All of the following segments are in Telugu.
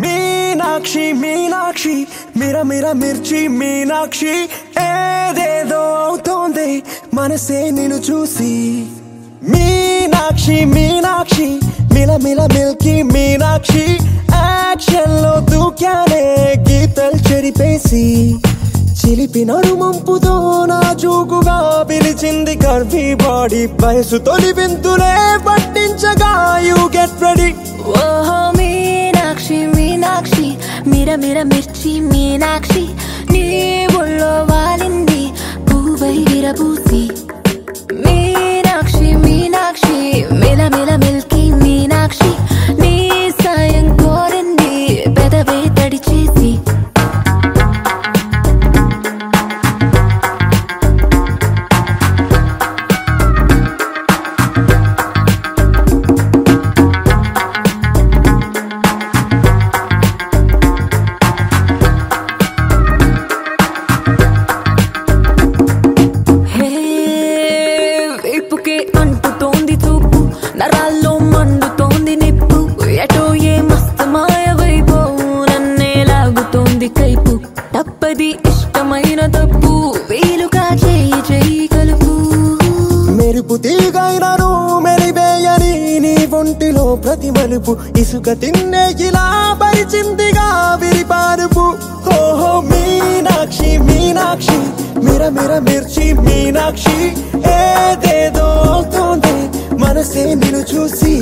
మీనాక్షి మీనాక్షి మిర మిర మిర్చి మీనాక్షి ఏదేదో అవుతోంది మనసే నిన్ను చూసి. మీనాక్షి మీనాక్షి మిల మిల మిల్కి మీనాక్షి యాక్షన్లో దూకానే గీతలు చెరిపేసి. చిలిపిన రుమంపుతో నా చూకుగా పిలిచింది కర్వీ బాడీ పైసు తొలి వింతులే పట్టించగా యూ గెట్ రెడీ మిర మిర్చి మీనాక్షి నీ ఒళ్ళో వాలింది పూవై విరబూసి. మీనాక్షి మీనాక్షి మిల ఇప్పుకే అంటుతోంది చూపు. నరాల్లో మండుతోంది నిప్పు. ఎటో ఏ మస్తు మాయ వైపు నన్నే లాగుతోంది కైపు. తప్పది ఇష్టమైన తప్పు. వేలుగా చేయి చేయి కలుపు. మెరుపు తీగైనను మెలివేయని నీ ఒంటిలో ప్రతి మలుపు. ఇసుక తిన్నే ఇలా పరిచిందిగా విరిపారుపు. ఓహో మీనాక్షి మీనాక్షి. మిర మిర మిర్చి మీనాక్షి. ఏ నిన్ను చూసి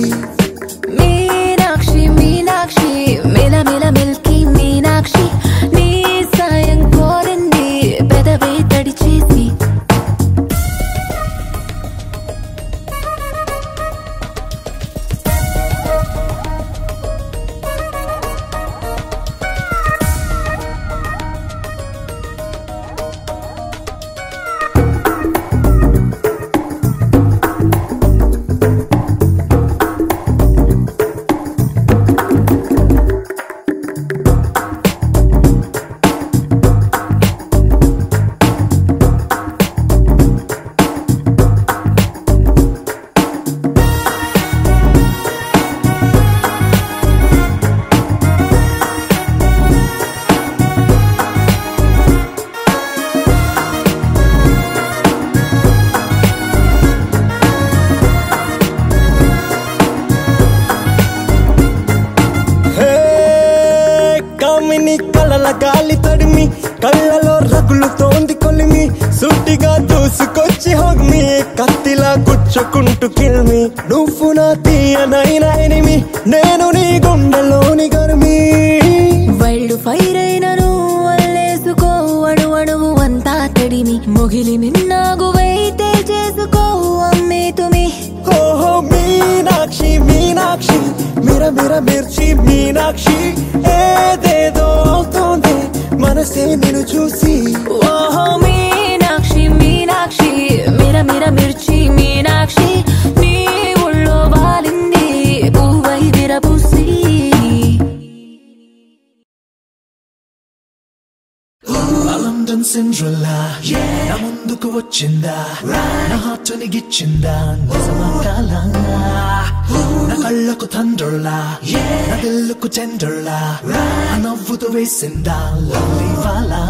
కళ్ళలో రగులుతోంది కొలిమి. సుట్టిగా దూసుకొచ్చి హొగ్మి కత్తిలా గుచ్చుకుంటూ కిల్మి నువ్వు నా తీయనైన ఎనిమి నేను నీ గుండెలోని గర్మి. వైల్డ్ ఫైర్ అయినను అల్లేసుకో. అణు అణువు అంతా తడిమి. మొగిలి మిన్నాగువైతే చేసుకో. అమ్మే తుమి. ఓహో మీనాక్షి మీనాక్షి. మిర మిర మిర్చి మీనాక్షి. ఏదేదో మనసే నిన్ను చూసి. ఓహో మీనాక్షి మీనాక్షి మిర మిర మిర్చి మీనాక్షి నీ ఒళ్ళో వాలింది పువ్వై విరబూసి. లండన్ సిండ్రల్లా నా ముందుకు వచ్చిందా? నా హార్ట్ని గిచ్చిందా నిజమా కాలా? నా కళ్ళకు తండ్రులా నా నవ్వుతూ వేసిందా? Và